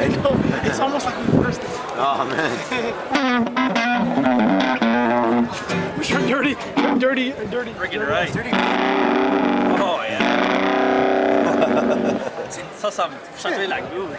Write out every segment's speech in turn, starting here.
I know. It's almost like we reversed it. Oh, man. Which are dirty, dirty, dirty. Freaking right. Dirty. Oh, yeah. Ça, ça, ça fait la gauche.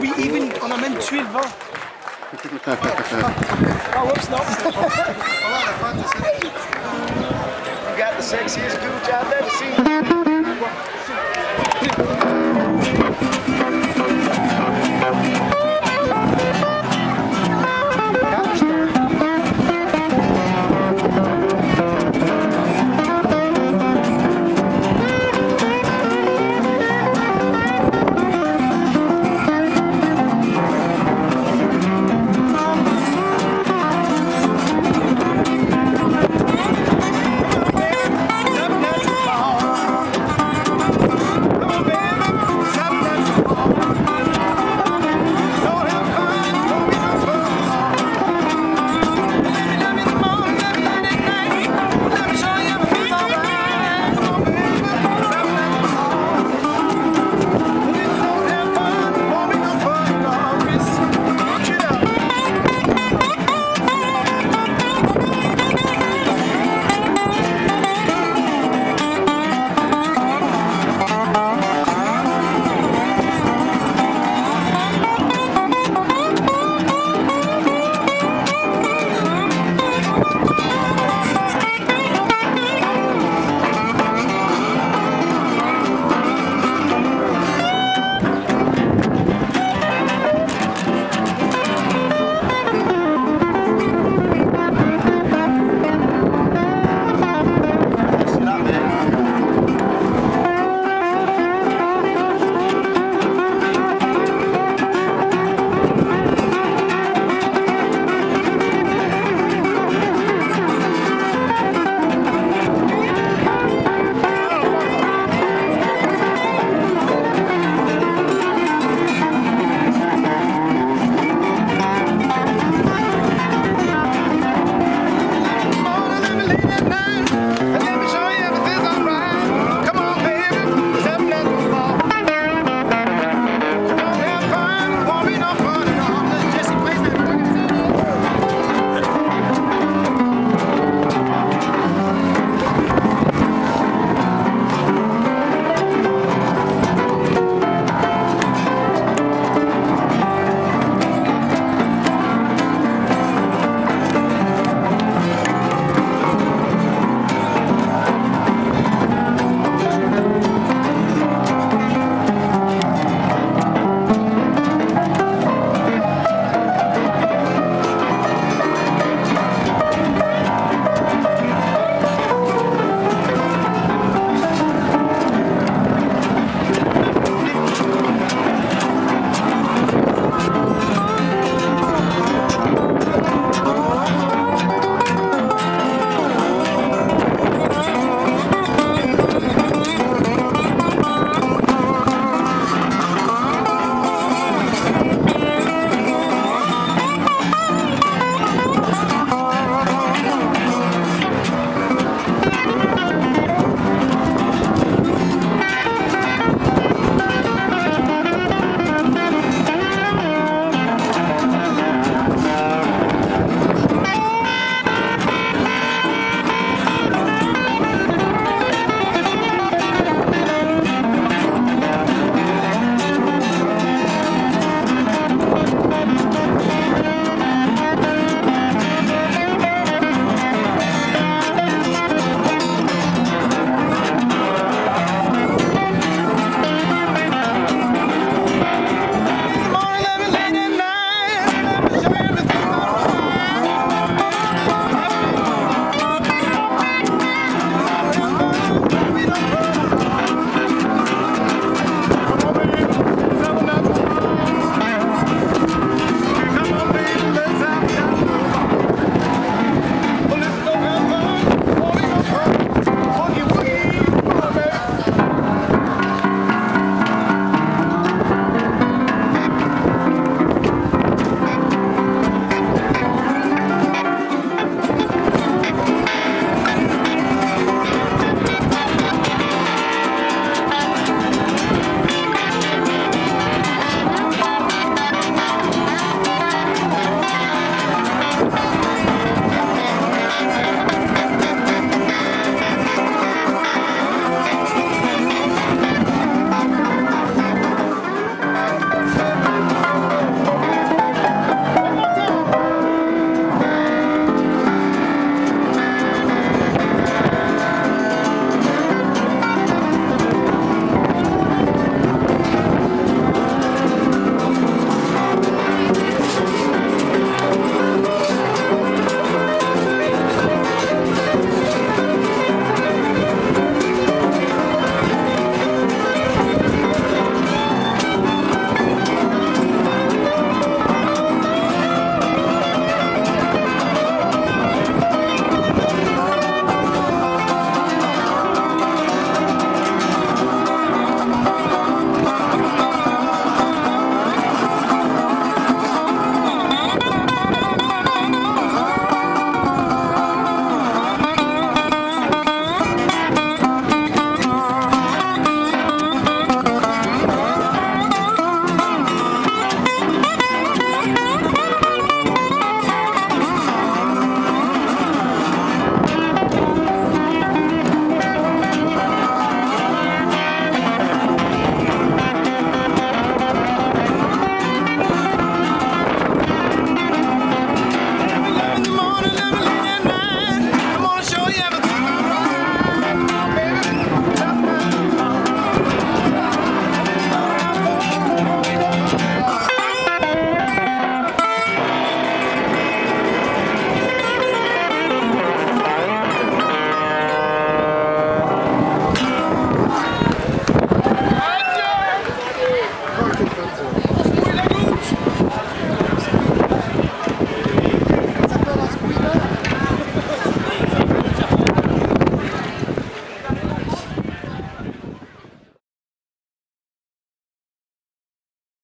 Oui, even, on a même tué le vent. oh, whoops, no. A lot of fun to sit. You got the sexiest gooch I've ever seen.